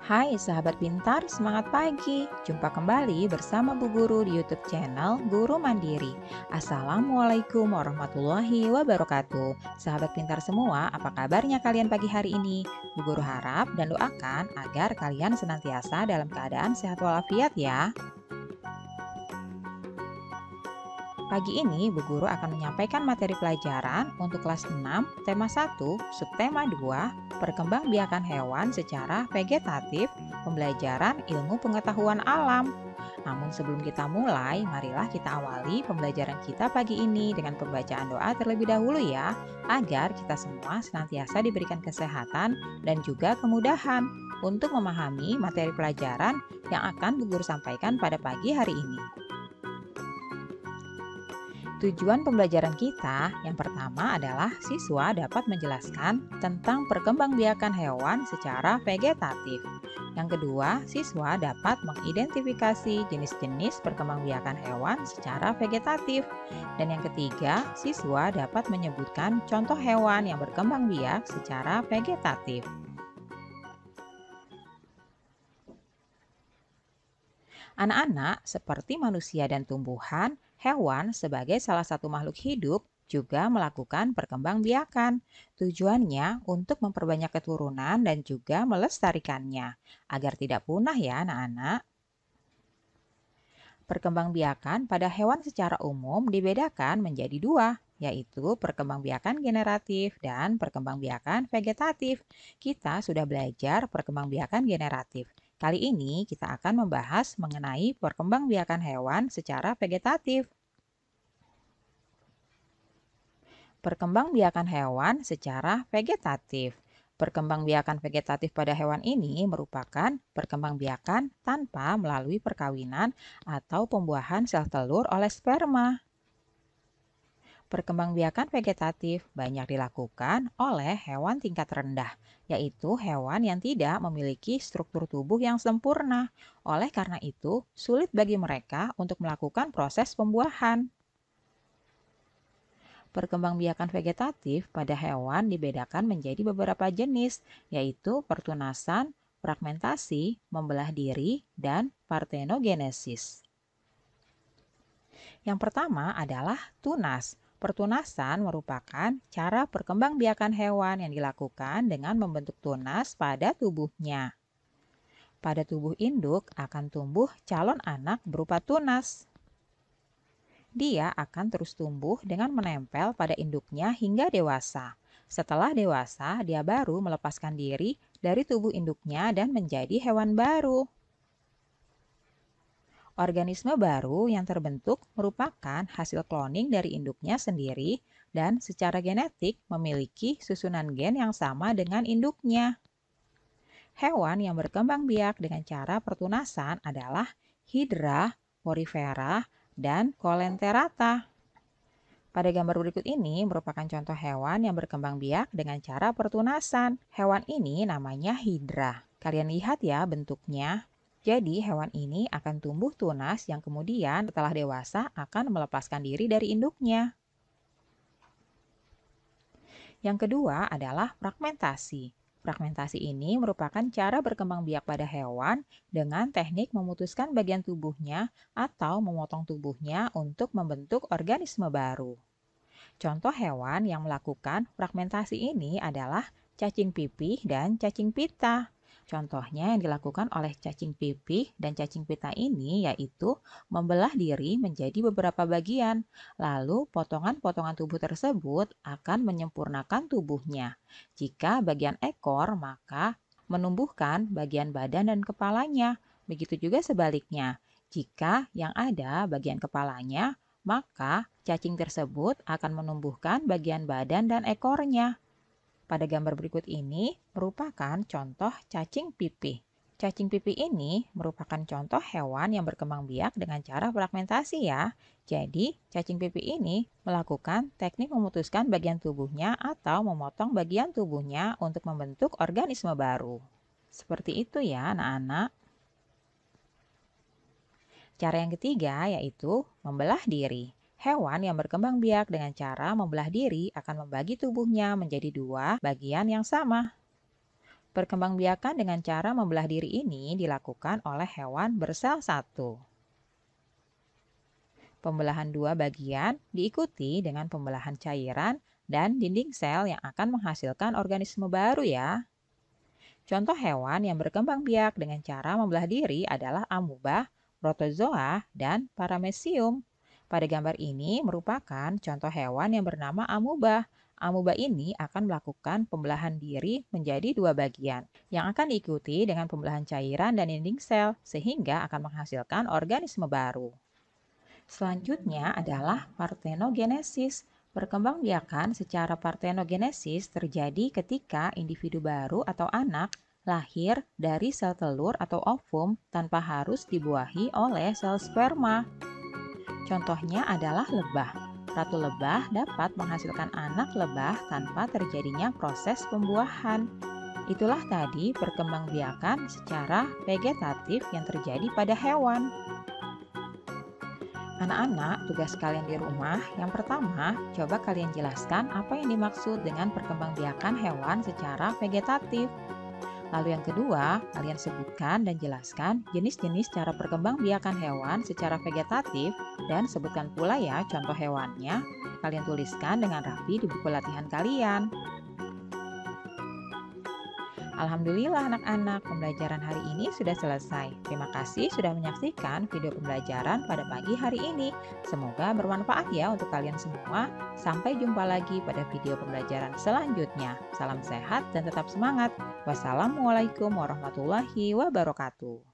Hai sahabat pintar, semangat pagi. Jumpa kembali bersama Bu Guru di YouTube channel Guru Mandiri. Assalamualaikum warahmatullahi wabarakatuh. Sahabat pintar semua, apa kabarnya kalian pagi hari ini? Bu Guru harap dan doakan agar kalian senantiasa dalam keadaan sehat walafiat ya. Pagi ini, Bu Guru akan menyampaikan materi pelajaran untuk kelas 6, tema 1, subtema 2, perkembangbiakan hewan secara vegetatif, pembelajaran ilmu pengetahuan alam. Namun sebelum kita mulai, marilah kita awali pembelajaran kita pagi ini dengan pembacaan doa terlebih dahulu ya, agar kita semua senantiasa diberikan kesehatan dan juga kemudahan untuk memahami materi pelajaran yang akan Bu Guru sampaikan pada pagi hari ini. Tujuan pembelajaran kita yang pertama adalah siswa dapat menjelaskan tentang perkembangbiakan hewan secara vegetatif. Yang kedua, siswa dapat mengidentifikasi jenis-jenis perkembangbiakan hewan secara vegetatif. Dan yang ketiga, siswa dapat menyebutkan contoh hewan yang berkembang biak secara vegetatif. Anak-anak, seperti manusia dan tumbuhan, Hewan sebagai salah satu makhluk hidup juga melakukan perkembangbiakan. Tujuannya untuk memperbanyak keturunan dan juga melestarikannya agar tidak punah ya anak-anak. Perkembangbiakan pada hewan secara umum dibedakan menjadi dua, yaitu perkembangbiakan generatif dan perkembangbiakan vegetatif. Kita sudah belajar perkembangbiakan generatif. Kali ini kita akan membahas mengenai perkembangbiakan hewan secara vegetatif. Perkembangbiakan hewan secara vegetatif. Perkembangbiakan vegetatif pada hewan ini merupakan perkembangbiakan tanpa melalui perkawinan atau pembuahan sel telur oleh sperma. Perkembangbiakan vegetatif banyak dilakukan oleh hewan tingkat rendah, yaitu hewan yang tidak memiliki struktur tubuh yang sempurna. Oleh karena itu, sulit bagi mereka untuk melakukan proses pembuahan. Perkembangbiakan vegetatif pada hewan dibedakan menjadi beberapa jenis, yaitu pertunasan, fragmentasi, membelah diri, dan partenogenesis. Yang pertama adalah tunas. Pertunasan merupakan cara perkembangbiakan hewan yang dilakukan dengan membentuk tunas pada tubuhnya. Pada tubuh induk akan tumbuh calon anak berupa tunas. Dia akan terus tumbuh dengan menempel pada induknya hingga dewasa. Setelah dewasa, dia baru melepaskan diri dari tubuh induknya dan menjadi hewan baru. Organisme baru yang terbentuk merupakan hasil kloning dari induknya sendiri dan secara genetik memiliki susunan gen yang sama dengan induknya. Hewan yang berkembang biak dengan cara pertunasan adalah hidra, porifera, dan colenterata. Pada gambar berikut ini merupakan contoh hewan yang berkembang biak dengan cara pertunasan. Hewan ini namanya hidra. Kalian lihat ya bentuknya. Jadi hewan ini akan tumbuh tunas yang kemudian setelah dewasa akan melepaskan diri dari induknya. Yang kedua adalah fragmentasi. Fragmentasi ini merupakan cara berkembang biak pada hewan dengan teknik memutuskan bagian tubuhnya atau memotong tubuhnya untuk membentuk organisme baru. Contoh hewan yang melakukan fragmentasi ini adalah cacing pipih dan cacing pita. Contohnya yang dilakukan oleh cacing pipih dan cacing pita ini yaitu membelah diri menjadi beberapa bagian. Lalu potongan-potongan tubuh tersebut akan menyempurnakan tubuhnya. Jika bagian ekor maka menumbuhkan bagian badan dan kepalanya. Begitu juga sebaliknya. Jika yang ada bagian kepalanya, maka cacing tersebut akan menumbuhkan bagian badan dan ekornya pada gambar berikut ini merupakan contoh cacing pipih. Cacing pipih ini merupakan contoh hewan yang berkembang biak dengan cara fragmentasi ya. Jadi, cacing pipih ini melakukan teknik memutuskan bagian tubuhnya atau memotong bagian tubuhnya untuk membentuk organisme baru. Seperti itu ya anak-anak. Cara yang ketiga yaitu membelah diri. Hewan yang berkembang biak dengan cara membelah diri akan membagi tubuhnya menjadi dua bagian yang sama. Perkembangbiakan dengan cara membelah diri ini dilakukan oleh hewan bersel satu. Pembelahan dua bagian diikuti dengan pembelahan cairan dan dinding sel yang akan menghasilkan organisme baru ya. Contoh hewan yang berkembang biak dengan cara membelah diri adalah amuba, protozoa, dan paramecium. Pada gambar ini merupakan contoh hewan yang bernama amuba Amuba ini akan melakukan pembelahan diri menjadi dua bagian yang akan diikuti dengan pembelahan cairan dan dinding sel sehingga akan menghasilkan organisme baru. Selanjutnya adalah partenogenesis. Perkembangbiakan secara partenogenesis terjadi ketika individu baru atau anak lahir dari sel telur atau ovum tanpa harus dibuahi oleh sel sperma. Contohnya adalah lebah. Ratu lebah dapat menghasilkan anak lebah tanpa terjadinya proses pembuahan. Itulah tadi perkembangbiakan secara vegetatif yang terjadi pada hewan. Anak-anak, tugas kalian di rumah yang pertama, coba kalian jelaskan apa yang dimaksud dengan perkembangbiakan hewan secara vegetatif. Lalu yang kedua, kalian sebutkan dan jelaskan jenis-jenis cara perkembangbiakan hewan secara vegetatif dan sebutkan pula ya contoh hewannya. Kalian tuliskan dengan rapi di buku latihan kalian. Alhamdulillah anak-anak, pembelajaran hari ini sudah selesai. Terima kasih sudah menyaksikan video pembelajaran pada pagi hari ini. Semoga bermanfaat ya untuk kalian semua. Sampai jumpa lagi pada video pembelajaran selanjutnya. Salam sehat dan tetap semangat. Wassalamualaikum warahmatullahi wabarakatuh.